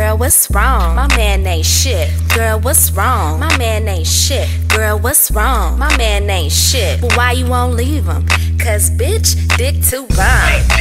Girl, what's wrong? My man ain't shit. Girl, what's wrong? My man ain't shit. Girl, what's wrong? My man ain't shit. But why you won't leave him? Cause bitch, dick too bomb.